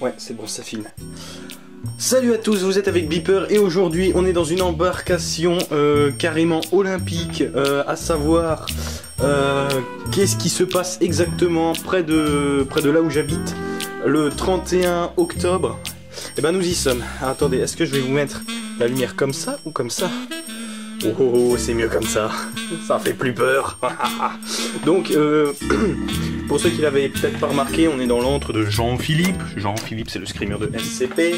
Ouais, c'est bon, ça filme. Salut à tous, vous êtes avec Beeper et aujourd'hui on est dans une embarcation euh, carrément olympique, euh, à savoir euh, qu'est-ce qui se passe exactement près de, près de là où j'habite le 31 octobre. Et ben nous y sommes. Attendez, est-ce que je vais vous mettre la lumière comme ça ou comme ça? Oh, oh, oh c'est mieux comme ça. Ça fait plus peur. Donc, euh, pour ceux qui l'avaient peut-être pas remarqué, on est dans l'antre de Jean-Philippe. Jean-Philippe, c'est le screamer de SCP.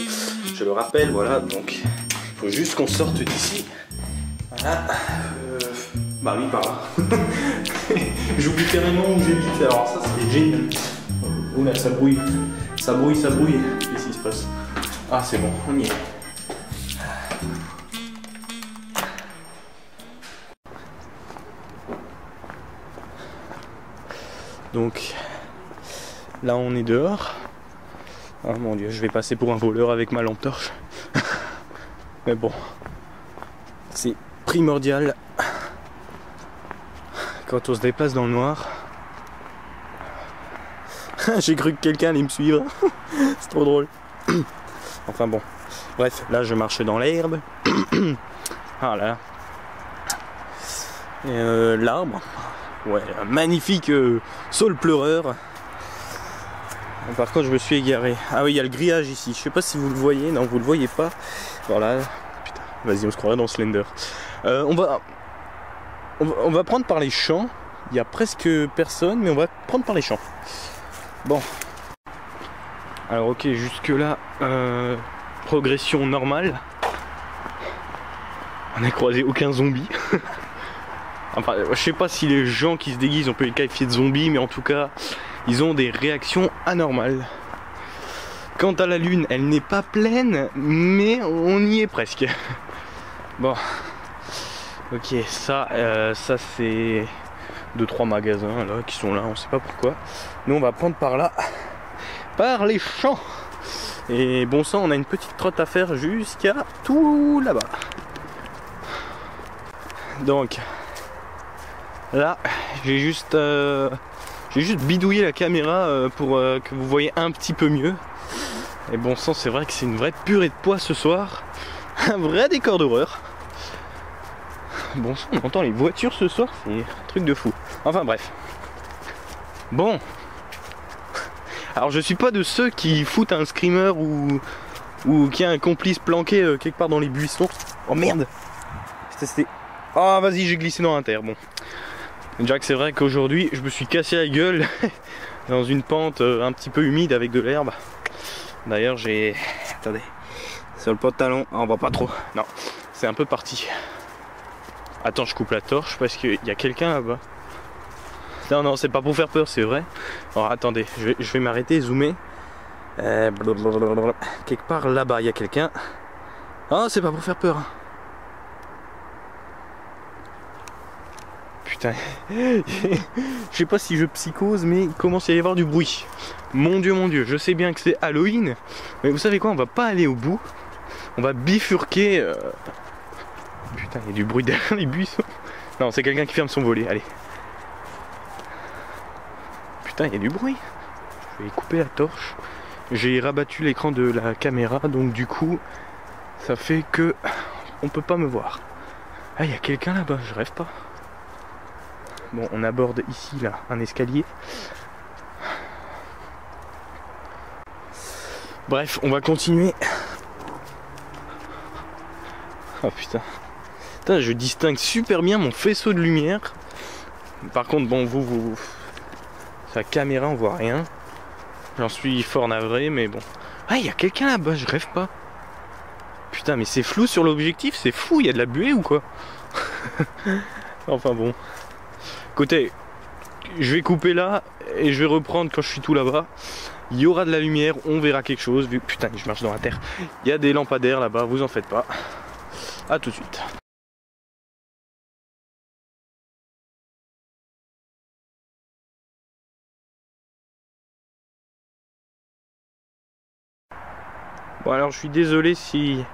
Je le rappelle, voilà. Donc, il faut juste qu'on sorte d'ici. Voilà. Euh, bah oui, par là. J'oublie carrément où j'habite. Alors ça, c'est génial. Oh là, ça brouille. Ça brouille, ça brouille. Qu'est-ce qui se passe? Ah, c'est bon, on y est. Donc là on est dehors. Oh mon dieu, je vais passer pour un voleur avec ma lampe torche. Mais bon, c'est primordial quand on se déplace dans le noir. J'ai cru que quelqu'un allait me suivre. c'est trop drôle. enfin bon. Bref, là je marche dans l'herbe. ah là. Euh, L'arbre. Ouais, un magnifique euh, saule pleureur. Par contre, je me suis égaré. Ah oui, il y a le grillage ici. Je sais pas si vous le voyez. Non, vous le voyez pas. Voilà. Putain, vas-y, on se croirait dans Slender. Euh, on, va, on, va, on va prendre par les champs. Il y a presque personne, mais on va prendre par les champs. Bon. Alors, ok, jusque-là, euh, progression normale. On n'a croisé aucun zombie. Enfin, je sais pas si les gens qui se déguisent, on peut les qualifier de zombies, mais en tout cas, ils ont des réactions anormales. Quant à la lune, elle n'est pas pleine, mais on y est presque. Bon. Ok, ça, euh, ça c'est deux trois magasins là qui sont là, on sait pas pourquoi. Nous on va prendre par là, par les champs. Et bon sang, on a une petite trotte à faire jusqu'à tout là-bas. Donc, Là, j'ai juste, euh, j'ai juste bidouillé la caméra euh, pour euh, que vous voyez un petit peu mieux. Et bon sang, c'est vrai que c'est une vraie purée de poids ce soir. Un vrai décor d'horreur. Bon sang, on entend les voitures ce soir, c'est un truc de fou. Enfin bref. Bon. Alors je suis pas de ceux qui foutent un screamer ou, ou qui a un complice planqué quelque part dans les buissons. Oh merde C'était... Ah vas-y j'ai glissé dans un terre, bon. Jack, c'est vrai qu'aujourd'hui, je me suis cassé la gueule dans une pente euh, un petit peu humide avec de l'herbe. D'ailleurs, j'ai. Attendez. Sur le pantalon, ah, on voit pas trop. Non, c'est un peu parti. Attends, je coupe la torche parce qu'il y a quelqu'un là-bas. Non, non, c'est pas pour faire peur, c'est vrai. Alors attendez, je vais, m'arrêter, zoomer. Euh, quelque part là-bas, il y a quelqu'un. Ah, c'est pas pour faire peur. Putain. je sais pas si je psychose, mais il commence à y avoir du bruit? Mon dieu, mon dieu, je sais bien que c'est Halloween, mais vous savez quoi, on va pas aller au bout. On va bifurquer. Euh, putain, il y a du bruit derrière les buissons. Non, c'est quelqu'un qui ferme son volet, allez. Putain, il y a du bruit. Je vais couper la torche. J'ai rabattu l'écran de la caméra, donc du coup, ça fait que on peut pas me voir. Ah, il y a quelqu'un là-bas, je rêve pas. Bon, on aborde ici là un escalier. Bref, on va continuer. Oh putain. Putain, je distingue super bien mon faisceau de lumière. Par contre, bon, vous, vous, sa caméra, on voit rien. J'en suis fort navré, mais bon. Ah, il y a quelqu'un là-bas, je rêve pas. Putain, mais c'est flou sur l'objectif, c'est fou, il y a de la buée ou quoi? Enfin bon. Écoutez, je vais couper là et je vais reprendre quand je suis tout là-bas. Il y aura de la lumière, on verra quelque chose. Vu putain, je marche dans la terre. Il y a des lampadaires là-bas, vous en faites pas. A tout de suite. Bon alors je suis désolé si,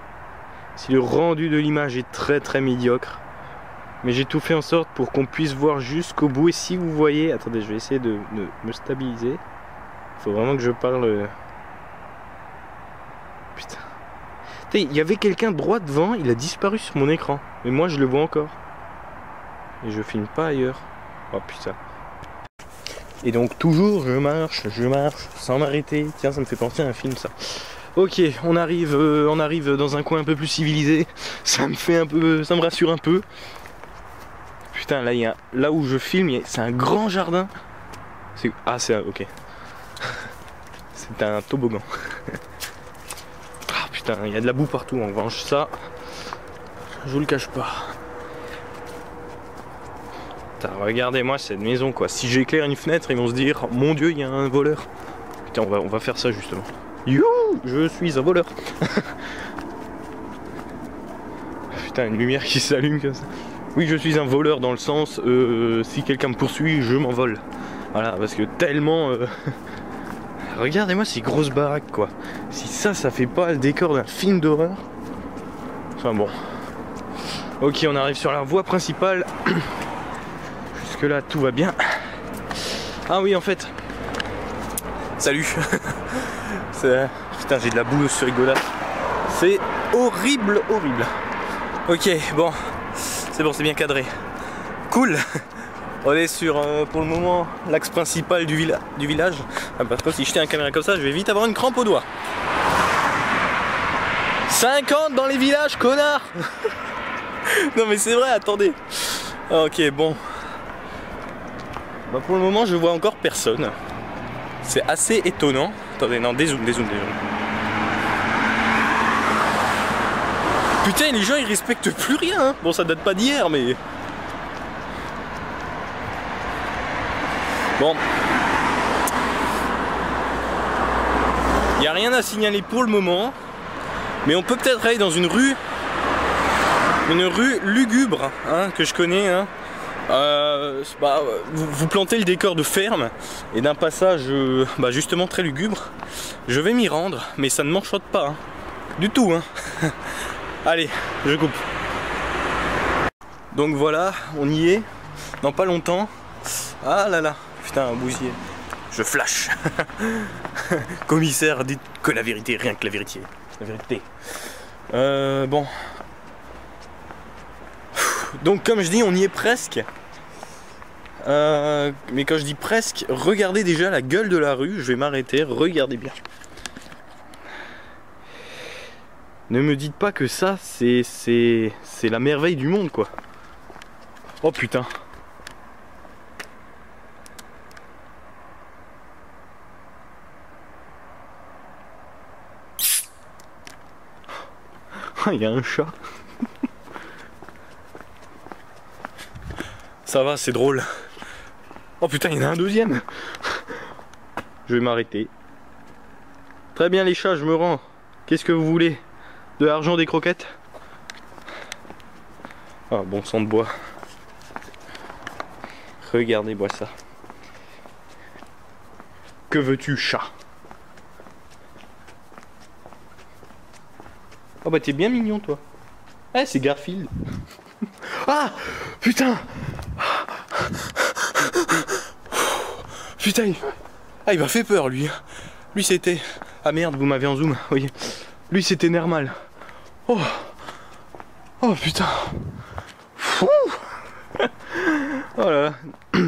si le rendu de l'image est très très médiocre mais j'ai tout fait en sorte pour qu'on puisse voir jusqu'au bout. Et si vous voyez attendez je vais essayer de, me stabiliser. Faut vraiment que je parle euh. putain. Il y avait quelqu'un droit devant il a disparu sur mon écran. Mais moi je le vois encore. Et je filme pas ailleurs. Oh putain. Et donc toujours je marche je marche sans m'arrêter. Tiens ça me fait penser à un film ça. Ok, on arrive, euh, on arrive dans un coin un peu plus civilisé. Ça me fait un peu, ça me rassure un peu. Putain, là, y a, là où je filme, c'est un grand jardin. Ah, c'est ok. c'est un toboggan. ah putain, il y a de la boue partout. En revanche, ça, je vous le cache pas. Regardez-moi cette maison quoi. Si j'éclaire une fenêtre, ils vont se dire Mon dieu, il y a un voleur. Tiens, on va, on va faire ça justement. You Je suis un voleur. Putain, une lumière qui s'allume comme ça. Oui, je suis un voleur dans le sens euh, si quelqu'un me poursuit, je m'envole. Voilà, parce que tellement. Euh, regardez-moi ces grosses baraques quoi. Si ça, ça fait pas le décor d'un film d'horreur. Enfin bon. Ok, on arrive sur la voie principale. Jusque là, tout va bien. Ah oui, en fait. Salut. Putain, j'ai de la boue sur rigolade. C'est horrible, horrible. Ok, bon. C'est bon, c'est bien cadré. Cool. On est sur, euh, pour le moment, l'axe principal du, village. Ah, parce que si je un caméra comme ça, je vais vite avoir une crampe au doigt. 50 dans les villages, connard Non mais c'est vrai, attendez. Ok, bon. Bah, pour le moment, je vois encore personne. C'est assez étonnant. Attendez, non, dézoom, dézoom, dézoom. Putain, les gens ils respectent plus rien. Hein. Bon, ça date pas d'hier, mais. Bon. Il n'y a rien à signaler pour le moment. Mais on peut peut-être aller dans une rue. Une rue lugubre, hein, que je connais. Hein. Euh, bah, vous, plantez le décor de ferme et d'un passage euh, bah, justement très lugubre. Je vais m'y rendre, mais ça ne m'enchante pas. Du tout. Hein. Allez, je coupe. Donc voilà, on y est. Dans pas longtemps. Ah là là, putain, un bousier. Je flash. Commissaire, dites que la vérité, rien que la vérité. La vérité. Euh, bon, donc comme je dis, on y est presque. Euh, mais quand je dis presque, regardez déjà la gueule de la rue. Je vais m'arrêter, regardez bien. Ne me dites pas que ça, c'est c'est la merveille du monde, quoi. Oh putain. Il y a un chat. Ça va, c'est drôle. Oh putain, il y en a un deuxième. Je vais m'arrêter. Très bien les chats, je me rends. Qu'est-ce que vous voulez? De l'argent, des croquettes Ah, bon sang de bois. Regardez-moi ça. Que veux-tu, chat? Oh bah t'es bien mignon toi. Eh, c'est Garfield. ah Putain Putain, il... Ah, il m'a fait peur, lui. Lui, c'était... Ah merde, vous m'avez en zoom, oui. Lui, c'était normal. Oh Oh, putain Fou Oh.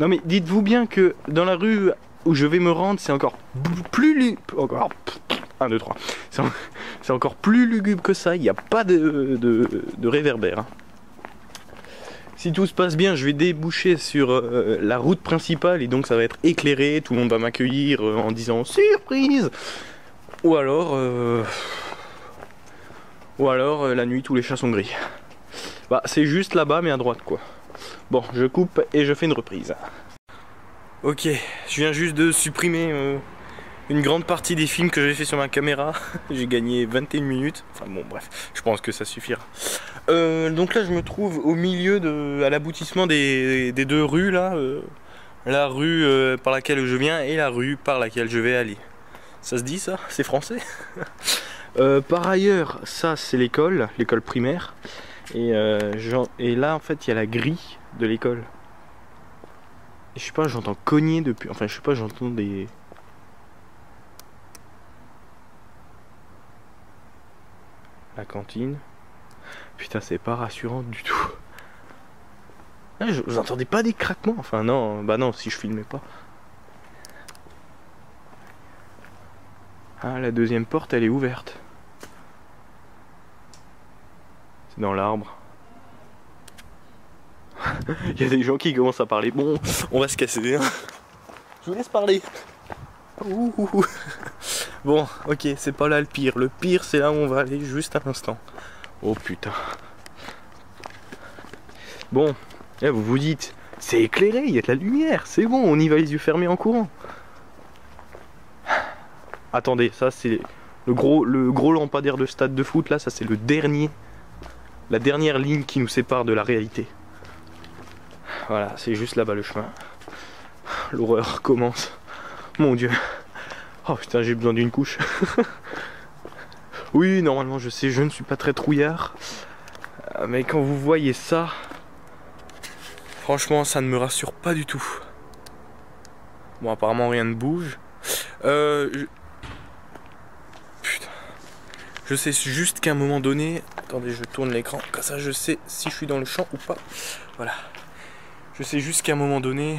Non mais dites-vous bien que dans la rue où je vais me rendre, c'est encore plus... Encore... 1, 2, 3. C'est encore plus lugubre que ça, il n'y a pas de, de, réverbère. Hein si tout se passe bien, je vais déboucher sur euh, la route principale et donc ça va être éclairé, tout le monde va m'accueillir euh, en disant surprise Ou alors, euh, ou alors la nuit tous les chats sont gris. Bah c'est juste là-bas mais à droite quoi. Bon, je coupe et je fais une reprise. Ok, je viens juste de supprimer une grande partie des films que j'ai fait sur ma caméra. j'ai gagné 21 minutes. Enfin bon, bref, je pense que ça suffira. Euh, donc là, je me trouve au milieu, de, à l'aboutissement des, deux rues là. Euh, la rue euh, par laquelle je viens et la rue par laquelle je vais aller. Ça se dit ça? C'est français? Par ailleurs, ça c'est l'école, l'école primaire. Et, et là, en fait, il y a la grille de l'école. Je sais pas, j'entends cogner depuis. Enfin, je sais pas, j'entends des. La cantine. Putain, c'est pas rassurant du tout. Ah, je, vous entendez pas des craquements Enfin non, bah non, si je filmais pas. Ah, la deuxième porte, elle est ouverte. C'est dans l'arbre. Il y a des gens qui commencent à parler. Bon, on va se casser. Hein. Je vous laisse parler. Bon, ok, c'est pas là le pire. Le pire, c'est là où on va aller juste à l'instant. Oh putain. Bon, eh, vous vous dites, c'est éclairé, il y a de la lumière, c'est bon, on y va les yeux fermés en courant. Attendez, ça c'est le gros, lampadaire de stade de foot là, ça c'est le dernier, la dernière ligne qui nous sépare de la réalité. Voilà, c'est juste là-bas le chemin. L'horreur commence. Mon dieu. Oh putain, j'ai besoin d'une couche. oui, normalement, je sais, je ne suis pas très trouillard. Mais quand vous voyez ça, franchement, ça ne me rassure pas du tout. Bon, apparemment, rien ne bouge. Euh. Je sais juste qu'à un moment donné... Attendez, je tourne l'écran. Comme ça, je sais si je suis dans le champ ou pas. Voilà. Je sais juste qu'à un moment donné,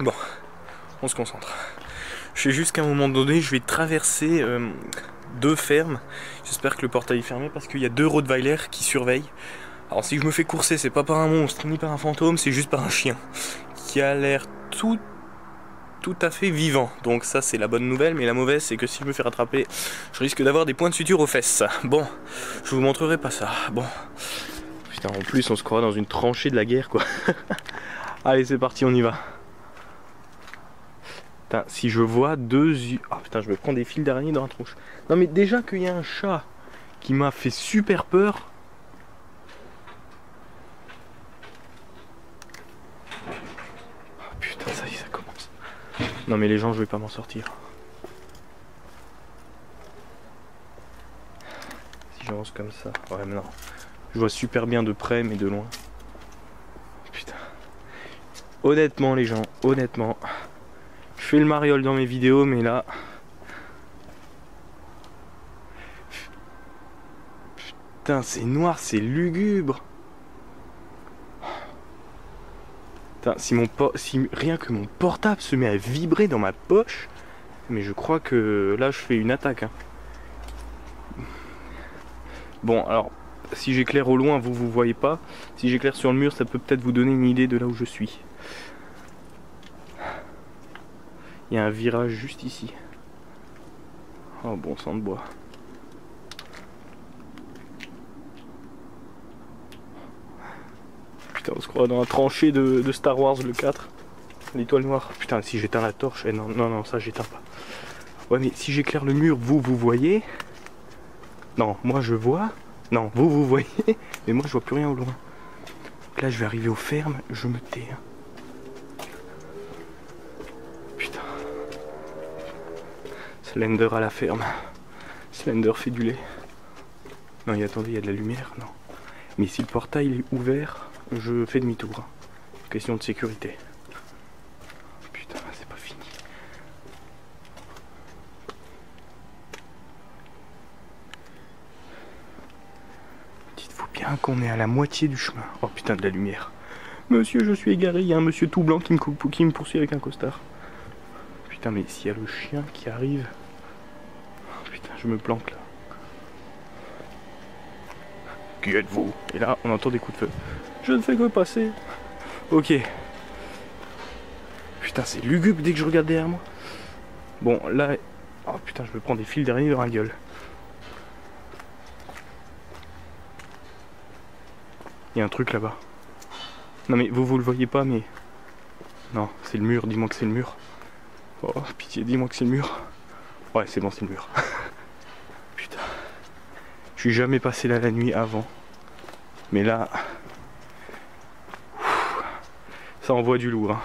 Bon, on se concentre. Je sais juste qu'à un moment donné, je vais traverser euh, deux fermes. J'espère que le portail est fermé parce qu'il y a deux Rottweiler qui surveillent. Alors si je me fais courser, c'est pas par un monstre ni par un fantôme, c'est juste par un chien qui a l'air tout tout à fait vivant. Donc ça c'est la bonne nouvelle, mais la mauvaise c'est que si je me fais rattraper, je risque d'avoir des points de suture aux fesses. Bon, je vous montrerai pas ça. Bon. Putain, en plus on se croit dans une tranchée de la guerre quoi. Allez c'est parti, on y va si je vois deux yeux... Ah putain, je me prends des fils d'araignée dans la tronche. Non mais déjà qu'il y a un chat qui m'a fait super peur. Oh, putain, ça y est, ça commence. Non mais les gens, je vais pas m'en sortir. Si j'avance comme ça... Ouais mais non. Je vois super bien de près mais de loin. Putain. Honnêtement les gens, honnêtement fais le mariole dans mes vidéos, mais là... Putain, c'est noir, c'est lugubre. Putain, si, mon si rien que mon portable se met à vibrer dans ma poche, mais je crois que là, je fais une attaque. Hein. Bon, alors, si j'éclaire au loin, vous vous voyez pas. Si j'éclaire sur le mur, ça peut peut-être vous donner une idée de là où je suis. Y a un virage juste ici. Oh bon sang de bois. Putain, on se croit dans la tranchée de, Star Wars le 4. L'étoile noire. Putain, si j'éteins la torche. Eh non, non, non, ça j'éteins pas. Ouais, mais si j'éclaire le mur, vous, vous voyez? Non, moi je vois. Non, vous, vous voyez. Mais moi je vois plus rien au loin. là, je vais arriver aux fermes. Je me tais. Hein. Slender à la ferme. Slender fait du lait. Non, y attendez, il y a de la lumière Non. Mais si le portail est ouvert, je fais demi-tour. Question de sécurité. Putain, c'est pas fini. Dites-vous bien qu'on est à la moitié du chemin. Oh putain, de la lumière. Monsieur, je suis égaré, il y a un monsieur tout blanc qui me, qui me poursuit avec un costard. Putain, mais s'il y a le chien qui arrive je me planque là. Qui êtes-vous? Et là, on entend des coups de feu. Je ne fais que passer. Ok. Putain, c'est lugubre dès que je regarde derrière moi. Bon, là... Oh putain, je me prends des fils d'araignée dans la gueule. Il y a un truc là-bas. Non mais vous, vous le voyez pas, mais... Non, c'est le mur, dis-moi que c'est le mur. Oh, pitié, dis-moi que c'est le mur. Ouais, c'est bon, c'est le mur. Je suis jamais passé là la nuit avant. Mais là, ça envoie du lourd. Hein.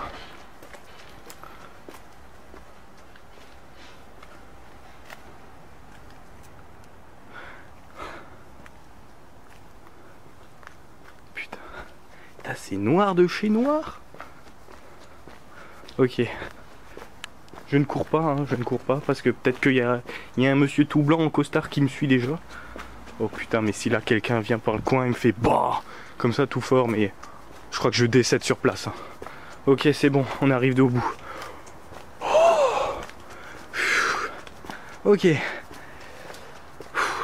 c'est noir de chez noir. Ok. Je ne cours pas, hein, je ne cours pas, parce que peut-être qu'il y a, y a un monsieur tout blanc en costard qui me suit déjà. Oh putain, mais si là quelqu'un vient par le coin et me fait bah comme ça tout fort, mais je crois que je décède sur place. hein. Ok, c'est bon, on arrive au bout. Oh. Ok.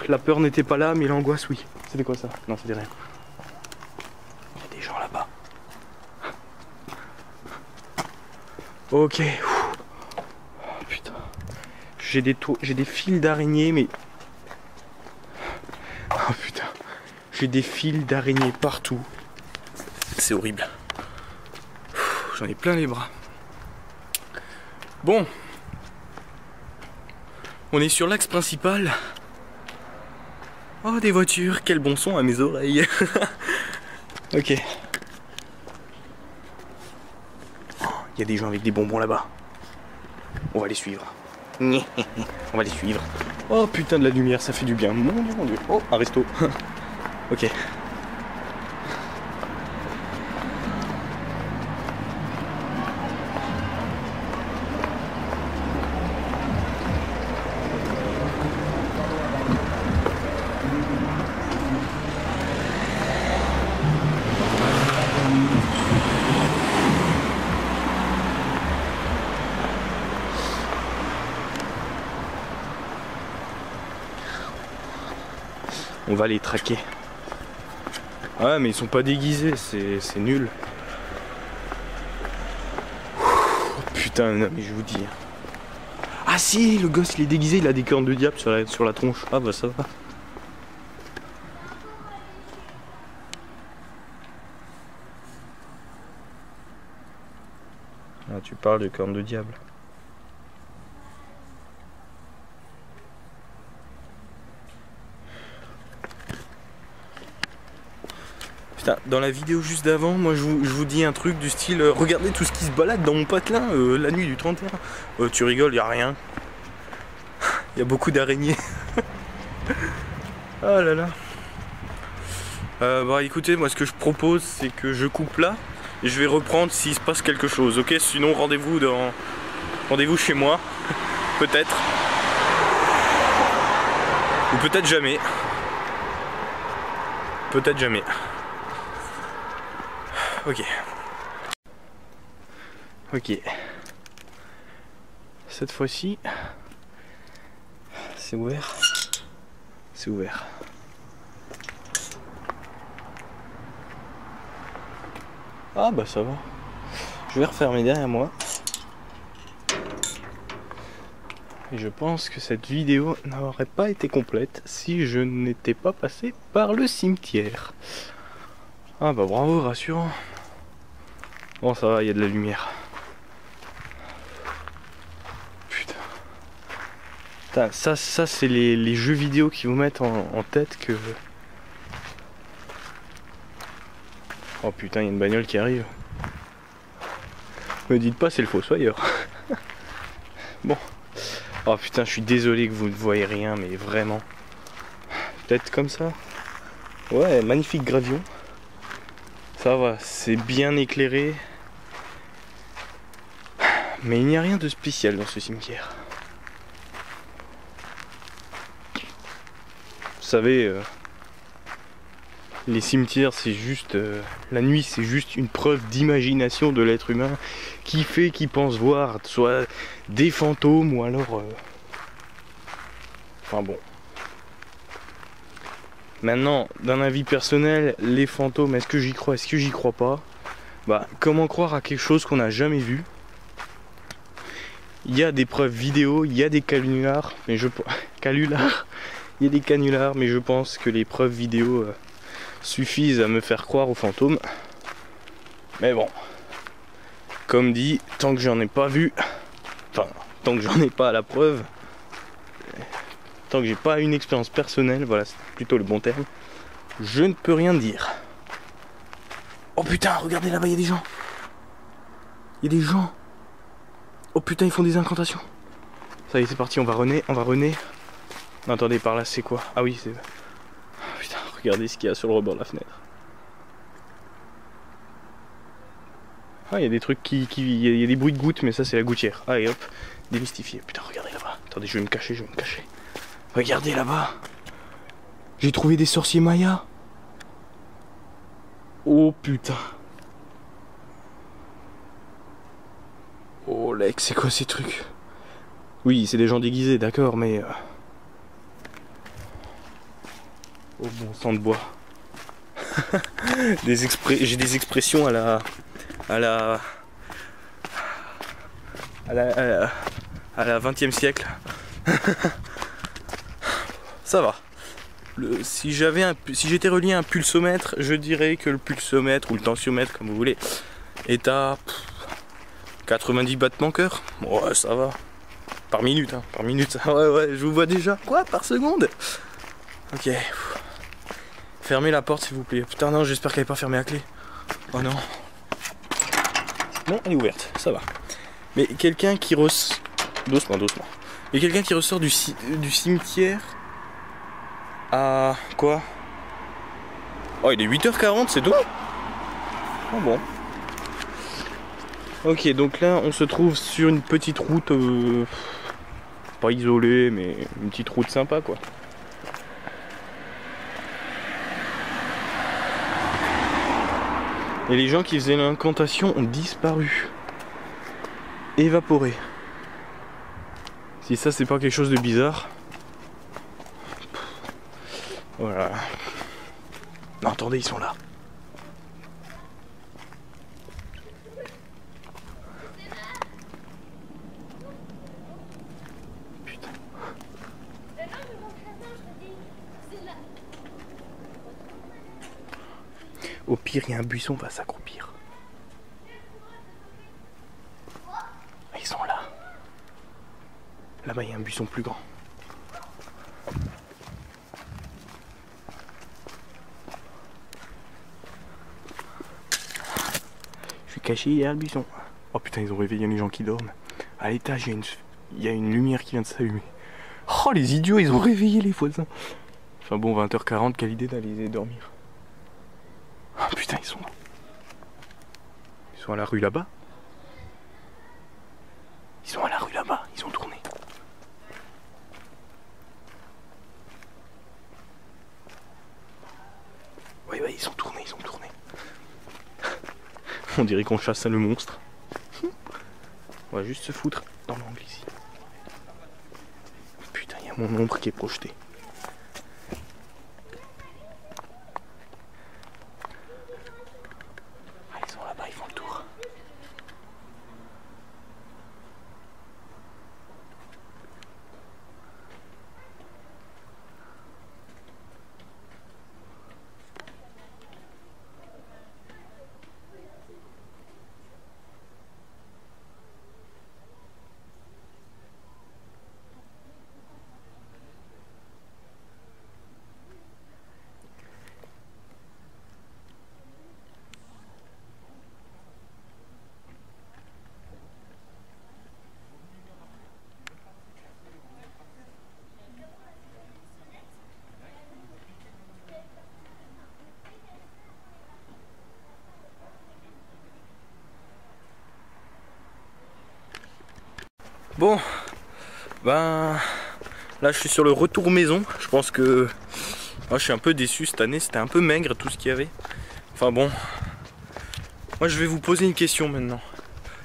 La peur n'était pas là, mais l'angoisse, oui. C'était quoi ça? Non, c'était rien. Il y a des gens là-bas. Ok. Putain. J'ai des, tours- j'ai des fils d'araignée, mais. Oh putain. J'ai des fils d'araignée partout. C'est horrible. J'en ai plein les bras. Bon. On est sur l'axe principal. Oh, des voitures, quel bon son à mes oreilles. ok. Il y a des gens avec des bonbons là-bas. On va les suivre. On va les suivre. Oh putain de la lumière, ça fait du bien. Mon dieu, mon dieu. Oh, un resto. ok. On va les traquer. Ouais, mais ils sont pas déguisés, c'est nul. Putain, mais je vous dis. Ah si, le gosse il est déguisé, il a des cornes de diable sur la, sur la tronche. Ah bah ça va. Ah, tu parles de cornes de diable. Putain, dans la vidéo juste d'avant, moi je vous, dis un truc du style euh, regardez tout ce qui se balade dans mon patelin euh, la nuit du 31. Euh, tu rigoles, y a rien. Il y a beaucoup d'araignées. oh là là. Bah écoutez, moi ce que je propose c'est que je coupe là et je vais reprendre s'il se passe quelque chose, ok? Sinon rendez-vous dans. Rendez-vous chez moi. peut-être. Ou peut-être jamais. Peut-être jamais. Ok. Ok. Cette fois-ci, c'est ouvert. C'est ouvert. Ah bah ça va. Je vais refermer derrière moi. Et je pense que cette vidéo n'aurait pas été complète si je n'étais pas passé par le cimetière. Ah bah bravo, rassurant. Bon ça va, il y a de la lumière. Putain. Ça, ça c'est les, jeux vidéo qui vous mettent en, tête que... Oh putain, il y a une bagnole qui arrive. Me dites pas c'est le fossoyeur. bon. Oh putain, je suis désolé que vous ne voyez rien, mais vraiment. Peut-être comme ça. Ouais, magnifique gravillon. Ça va, c'est bien éclairé. Mais il n'y a rien de spécial dans ce cimetière. Vous savez, euh, les cimetières, c'est juste. euh, la nuit, c'est juste une preuve d'imagination de l'être humain qui fait qu'il pense voir soit des fantômes ou alors. euh, Enfin bon. Maintenant, d'un avis personnel, les fantômes, est-ce que j'y crois, est-ce que j'y crois pas? Bah, comment croire à quelque chose qu'on n'a jamais vu? Il y a des preuves vidéo, il y a des canulars, mais je il y a des canulars, mais je pense que les preuves vidéo euh, suffisent à me faire croire aux fantômes. Mais bon, comme dit, tant que j'en ai pas vu, enfin, tant que j'en ai pas la preuve, tant que j'ai pas une expérience personnelle, voilà, c'est plutôt le bon terme, je ne peux rien dire. Oh putain, regardez là-bas, il y a des gens. Il y a des gens. Oh putain, ils font des incantations. Ça y est, c'est parti, on va renaître, on va renaître. Non, attendez, par là, c'est quoi? Ah oui, c'est. Ah, putain, regardez ce qu'il y a sur le rebord de la fenêtre. Ah, il y a des trucs qui. Il y, a des bruits de gouttes, mais ça, c'est la gouttière. Allez hop, démystifié. Putain, regardez là-bas. Attendez, je vais me cacher, je vais me cacher. Regardez là-bas. J'ai trouvé des sorciers mayas. Oh putain. Oh Lex, c'est quoi ces trucs? Oui, c'est des gens déguisés, d'accord, mais... Euh, oh bon sang de bois. des J'ai des expressions à la... À la... À la... À la, 20 e siècle. Ça va. Le, si j'avais un, si j'étais relié à un pulsomètre, je dirais que le pulsomètre ou le tensiomètre, comme vous voulez, est à 90 battements cœur? Ouais, ça va. Par minute, hein, par minute. Ouais, ouais, je vous vois déjà. Quoi, par seconde? Ok. Fermez la porte, s'il vous plaît. Putain, non, j'espère qu'elle n'est pas fermée à clé. Oh non. Non, elle est ouverte, ça va. Mais quelqu'un qui ressort. Doucement, doucement. Mais quelqu'un qui ressort du, du cimetière à. Quoi? Oh, il est 8h40, c'est tout? Oh bon. Ok, donc là, on se trouve sur une petite route. Euh, pas isolée, mais une petite route sympa, quoi. Et les gens qui faisaient l'incantation ont disparu. Évaporés. Si ça c'est pas quelque chose de bizarre. Voilà. Non, attendez, ils sont là. Putain. Au pire, il y a un buisson, va s'accroupir. Ils sont là. Là-bas, il y a un buisson plus grand. caché derrière le buisson. Oh putain, ils ont réveillé les gens qui dorment. À l'étage, il y, a une lumière qui vient de s'allumer. Oh les idiots, ils ont réveillé les voisins. Enfin bon, 20h40, quelle idée d'aller dormir. Ils sont là. Ils sont à la rue là-bas. Ils sont à la rue là-bas, ils ont tourné. Oui, oui, ils ont tourné, ils ont tourné. On dirait qu'on chasse le monstre. On va juste se foutre dans l'angle ici. Putain, il y a mon ombre qui est projeté. Bon, ben là je suis sur le retour maison. Je pense que moi je suis un peu déçu cette année, c'était un peu maigre tout ce qu'il y avait. Enfin bon, moi je vais vous poser une question maintenant.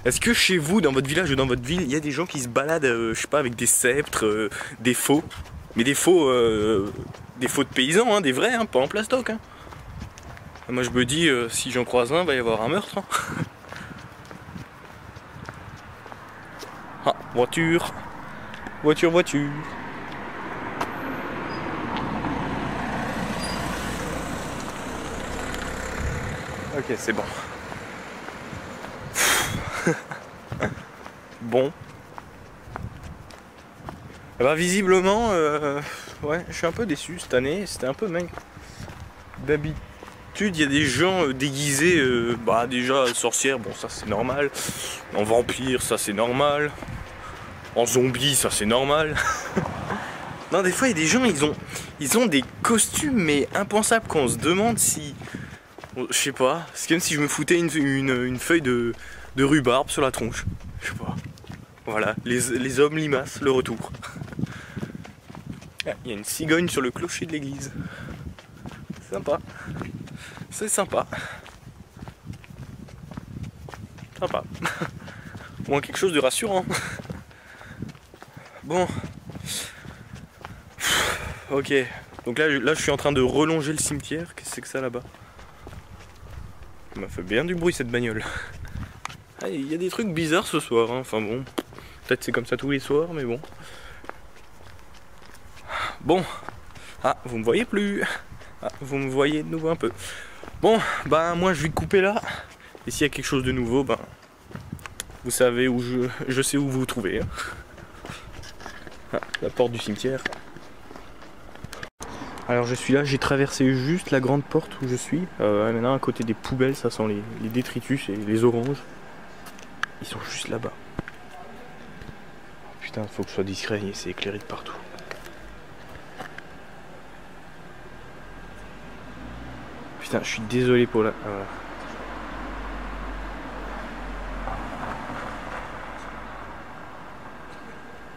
Est-ce que chez vous, dans votre village ou dans votre ville, il y a des gens qui se baladent, euh, je sais pas, avec des sceptres, euh, des faux, mais des faux, euh, des faux de paysans, hein, des vrais, hein, pas en plastoc. Hein. Moi je me dis, si j'en croise un, va y avoir un meurtre. Hein. Ah, voiture. Voiture, voiture. Ok, c'est bon. bon. Bah visiblement, euh, ouais, je suis un peu déçu cette année, c'était un peu maigre. D'habitude, il y a des gens euh, déguisés, euh, bah déjà sorcières, bon ça c'est normal. En vampire, ça c'est normal en zombie, ça c'est normal. non, des fois, il y a des gens, ils ont, ils ont des costumes, mais impensables, qu'on se demande si Je sais pas, c'est comme si je me foutais une, feuille de, rhubarbe sur la tronche. Je sais pas. Voilà, les, les hommes limaces, le retour. Ah, il y a une cigogne sur le clocher de l'église. Sympa. C'est sympa. Sympa. Au moins quelque chose de rassurant. Bon. Ok. Donc là, je suis en train de relonger le cimetière. Qu'est-ce que c'est que ça là-bas? Il m'a fait bien du bruit cette bagnole. Il y a des trucs bizarres ce soir. Hein. Enfin bon. Peut-être c'est comme ça tous les soirs, mais bon. Bon. Ah, vous me voyez plus. Ah, vous me voyez de nouveau un peu. Bon, bah moi je vais couper là. Et s'il y a quelque chose de nouveau, ben vous savez où je, je sais où vous, vous trouvez. Hein. Ah, la porte du cimetière. Alors je suis là, j'ai traversé juste la grande porte où je suis. Euh, maintenant à côté des poubelles, ça sent les, les détritus et les oranges. Ils sont juste là-bas. Putain, faut que je sois discret, c'est éclairé de partout. Putain, je suis désolé pour la... Ah,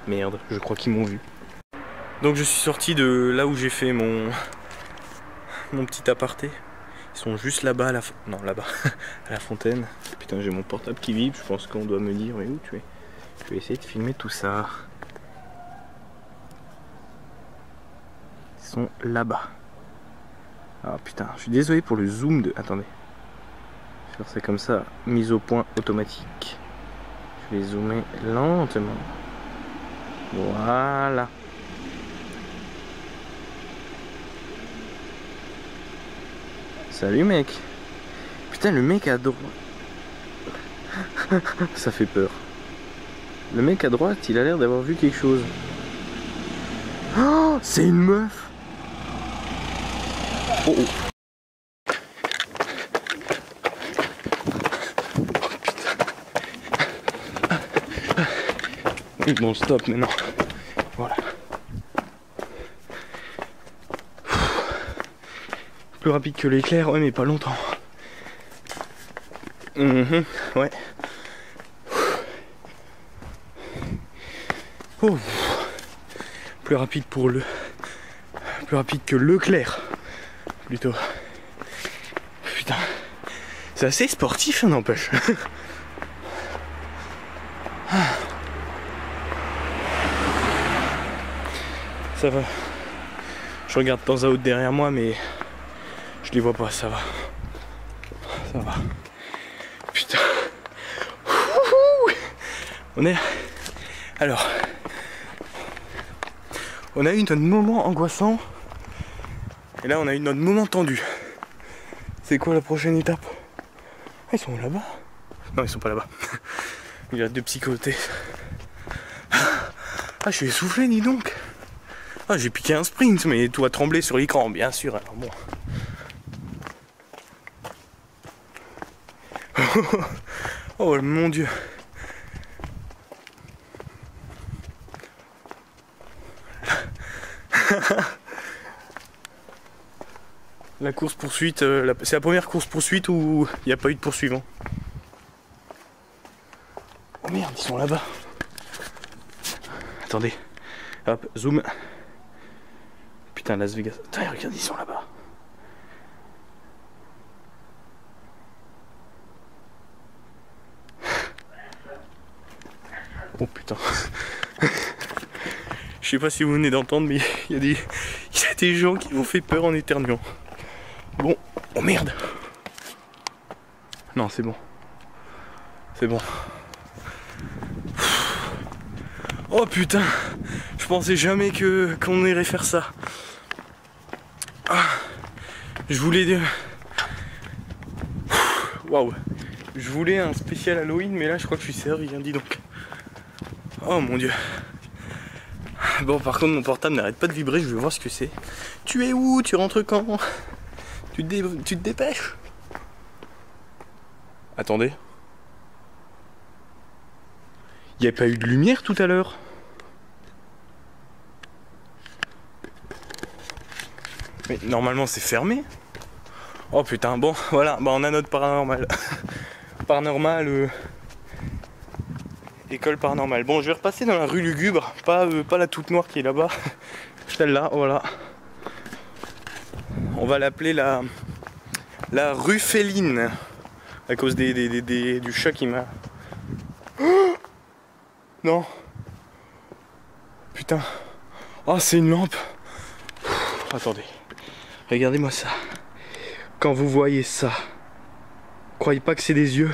Merde, je crois qu'ils m'ont vu. Donc je suis sorti de là où j'ai fait mon mon petit aparté. Ils sont juste là-bas à la non là-bas à la fontaine. Putain, j'ai mon portable qui vibre, je pense qu'on doit me dire mais où tu es? Je vais essayer de filmer tout ça. Ils sont là-bas. Ah putain, je suis désolé pour le zoom de. Attendez. Faire ça comme ça, mise au point automatique. Je vais zoomer lentement. Voilà. Salut mec. Putain le mec à droite. ça fait peur. Le mec à droite, il a l'air d'avoir vu quelque chose. Oh, c'est une meuf Oh, oh. Bon, stop maintenant. Voilà. Plus rapide que l'éclair, ouais, mais pas longtemps. Mhm, ouais. Oh. Plus rapide pour le. Plus rapide que l'éclair plutôt. Putain. C'est assez sportif, n'empêche. ça va. Je regarde de temps à autre derrière moi, mais je les vois pas, ça va. Ça va. Putain. On est. Alors. On a eu notre moment angoissant et là, on a eu notre moment tendu. C'est quoi la prochaine étape? Ah, Ils sont là-bas Non, ils sont pas là-bas. Il y a deux petits côtés. Ah, je suis essoufflé, dis donc. Ah, j'ai piqué un sprint, mais tout a tremblé sur l'écran, bien sûr. Alors bon. oh mon dieu. la course poursuite, euh, c'est la première course poursuite où il n'y a pas eu de poursuivant. Oh merde, ils sont là-bas. Attendez. Hop, zoom. Putain, Las Vegas. Regarde, ils sont là-bas. Oh putain. Je sais pas si vous venez d'entendre, mais il y, a des, y a des gens qui m'ont fait peur en éternuant. Bon. Oh merde Non, c'est bon. C'est bon. Oh putain Je pensais jamais que qu'on irait faire ça. Je voulais... Waouh Je voulais un spécial Halloween, mais là je crois que je suis servi, hein, dis donc. Oh mon dieu. Bon, par contre, mon portable n'arrête pas de vibrer, je vais voir ce que c'est. Tu es où? Tu rentres quand? Tu te, dépêches? Attendez. Il n'y a pas eu de lumière tout à l'heure? Mais normalement c'est fermé. Oh putain, bon, voilà, bah on a notre paranormal. paranormal. Euh, école paranormale. Bon, je vais repasser dans la rue Lugubre, pas, euh, la toute noire qui est là-bas. Celle-là, voilà. On va l'appeler la, la rue Féline. À cause des, du chat qui m'a. non. Putain. Oh, c'est une lampe. attendez. Regardez-moi ça. Quand vous voyez ça, croyez pas que c'est des yeux.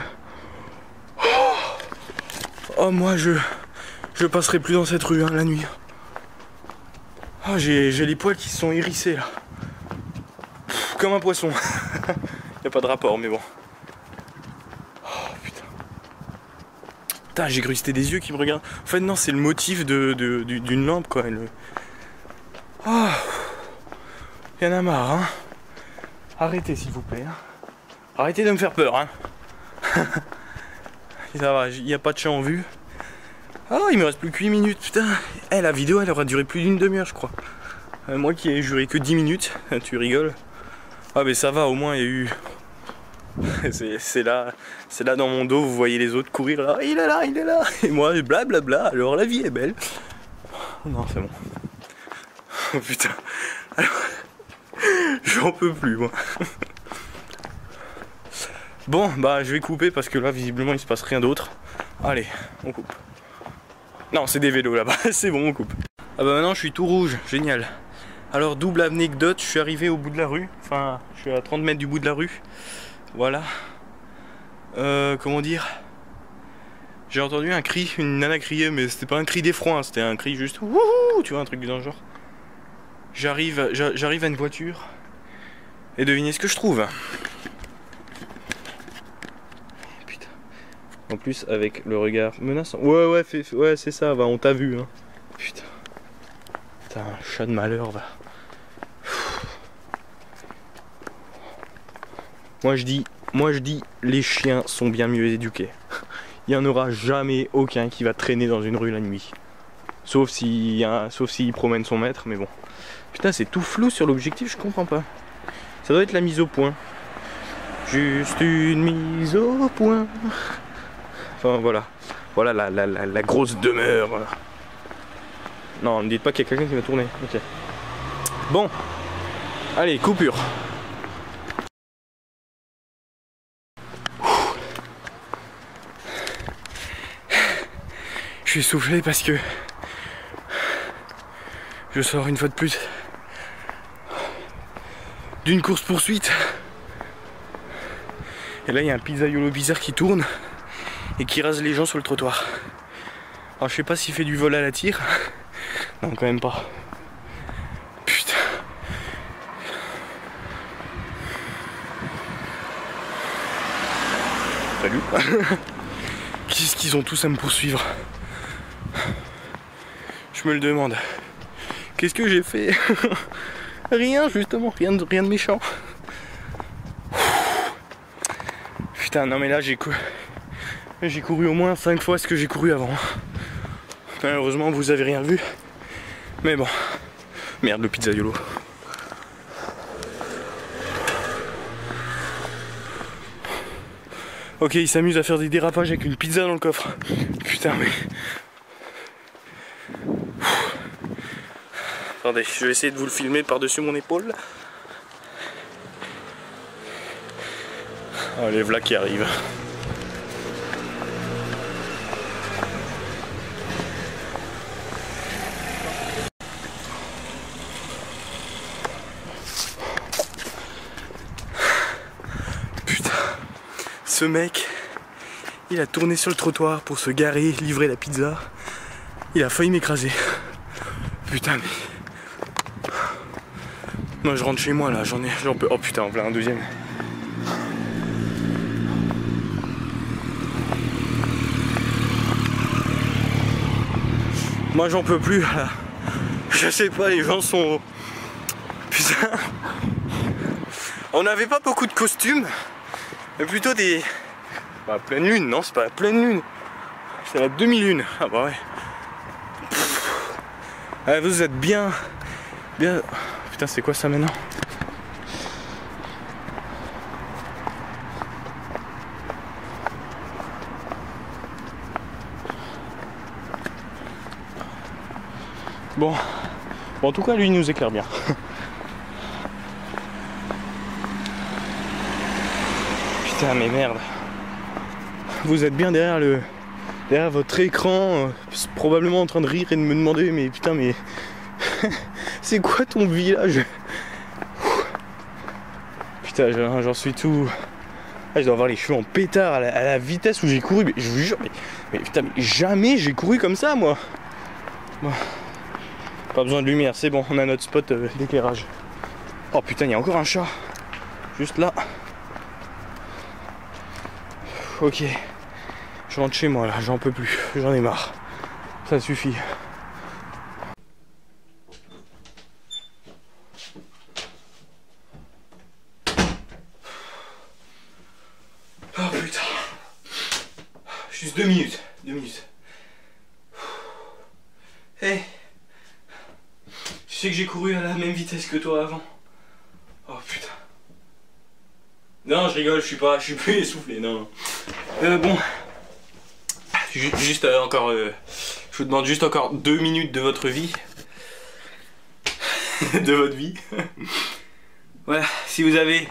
Oh, oh, moi je je passerai plus dans cette rue hein, la nuit. Oh, j'ai les poils qui se sont hérissés là. comme un poisson. y a pas de rapport mais bon. Oh putain. Putain, j'ai cru c'était des yeux qui me regardent. En fait non, c'est le motif d'une de, lampe quoi. Le... Oh. Y en a marre hein. Arrêtez s'il vous plaît. Hein. Arrêtez de me faire peur. Hein. Ça va, il n'y a pas de chat en vue. Oh, il me reste plus que 8 minutes, putain. Eh, la vidéo, elle aura duré plus d'une demi-heure, je crois. Euh, moi qui ai juré que 10 minutes, tu rigoles. Ah, mais ça va, au moins, il y a eu. c'est là, c'est là dans mon dos, vous voyez les autres courir là. Il est là, il est là. Et moi, blablabla. Bla, bla, alors la vie est belle. Non, c'est bon. Oh putain. J'en peux plus, moi. Bon, bah je vais couper parce que là, visiblement, il se passe rien d'autre. Allez, on coupe. Non, c'est des vélos là-bas, c'est bon, on coupe. Ah bah maintenant, je suis tout rouge, génial. Alors, double anecdote, je suis arrivé au bout de la rue. Enfin, je suis à 30 mètres du bout de la rue. Voilà. Euh, comment dire? J'ai entendu un cri, une nana crier, mais c'était pas un cri d'effroi, hein, c'était un cri juste wouhou, tu vois, un truc du genre. J'arrive, j'arrive à une voiture. Et devinez ce que je trouve. En plus, avec le regard menaçant. Ouais, ouais, ouais, c'est ça, on t'a vu. Hein. Putain. T'as un chat de malheur, va. Moi je dis, moi je dis, les chiens sont bien mieux éduqués. Il n'y en aura jamais aucun qui va traîner dans une rue la nuit. Sauf sauf s'il promène son maître, mais bon. Putain, c'est tout flou sur l'objectif, je comprends pas. Ça doit être la mise au point. Juste une mise au point. Enfin voilà. Voilà la, la, la, grosse demeure. Non, ne dites pas qu'il y a quelqu'un qui va tourner. Ok. Bon. Allez, coupure. Je suis soufflé parce que je sors une fois de plus d'une course poursuite. Et là il y a un pizzaiolo bizarre qui tourne et qui rase les gens sur le trottoir. Alors je sais pas s'il fait du vol à la tire. Non quand même pas. Putain. Salut. Qu'est-ce qu'ils ont tous à me poursuivre? Je me le demande. Qu'est-ce que j'ai fait? Rien, justement, rien de, méchant. Putain, non mais là j'ai couru. J'ai couru au moins 5 fois ce que j'ai couru avant. Malheureusement, vous avez rien vu. Mais bon. Merde, le pizzaiolo. Ok, il s'amuse à faire des dérapages avec une pizza dans le coffre. Putain, mais Attendez, je vais essayer de vous le filmer par-dessus mon épaule. Oh, les v'là qui arrivent. Putain, ce mec, il a tourné sur le trottoir pour se garer, livrer la pizza. Il a failli m'écraser. Putain, mais moi je rentre chez moi là, j'en ai. J'en peux. Oh putain, en plein un deuxième. Moi j'en peux plus là. Je sais pas, les gens sont. Putain. On n'avait pas beaucoup de costumes, mais plutôt des. Bah, pleine lune, non, c'est pas la pleine lune. C'est la demi-lune. Ah bah ouais. vous êtes bien. Bien. Putain, c'est quoi ça maintenant Bon. en tout cas, lui, il nous éclaire bien. Putain, mais merde. Vous êtes bien derrière le derrière votre écran, euh, probablement en train de rire et de me demander, mais putain, mais C'est quoi ton village Putain j'en suis tout. Ah, je dois avoir les cheveux en pétard à la, vitesse où j'ai couru. Mais je vous jure, mais, putain, mais jamais j'ai couru comme ça, moi. Pas besoin de lumière, c'est bon, on a notre spot euh, d'éclairage. Oh putain, il y a encore un chat. Juste là. Ok. Je rentre chez moi là, j'en peux plus. J'en ai marre. Ça suffit. Juste deux minutes. Deux minutes. Hé hey. Tu sais que j'ai couru à que toi avant. Oh putain. Non, je rigole, je suis pas. Je suis plus essoufflé, non. Euh, bon. Juste euh, encore. Euh, je vous demande juste encore deux minutes de votre vie. de votre vie. voilà, si vous avez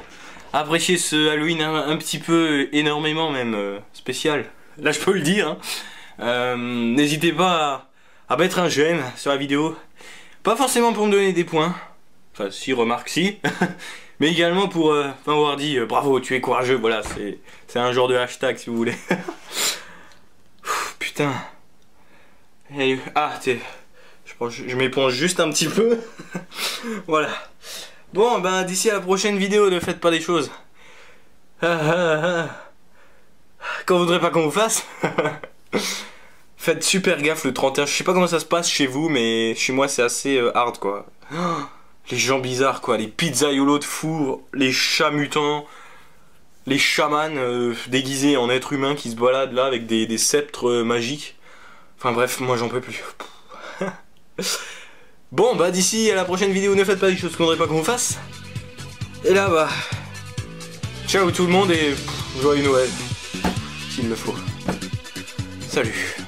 apprécié ce Halloween un petit peu énormément même spécial là je peux le dire. Hein. Euh, n'hésitez pas à, mettre un j'aime sur la vidéo. Pas forcément pour me donner des points. Enfin, si, remarque, si. Mais également pour euh, dit euh, bravo, tu es courageux. Voilà, c'est un genre de hashtag si vous voulez. putain. ah, tu je, je m'éponge juste un petit peu. voilà. Bon, ben d'ici à la prochaine vidéo, ne faites pas des choses. Ah, ah, ah. Qu'on voudrait pas qu'on vous fasse Faites super gaffe le 31. Je sais pas comment ça se passe chez vous, mais chez moi c'est assez euh, hard quoi. les gens bizarres quoi, les pizzaiolos de four, les chats mutants, les chamans euh, déguisés en êtres humains qui se baladent là avec des, sceptres euh, magiques. Enfin bref, moi j'en peux plus. bon bah d'ici à la prochaine vidéo, ne faites pas des choses qu'on voudrait pas qu'on fasse. Et là bah... Ciao tout le monde et joyeux Noël s'il me faut. Salut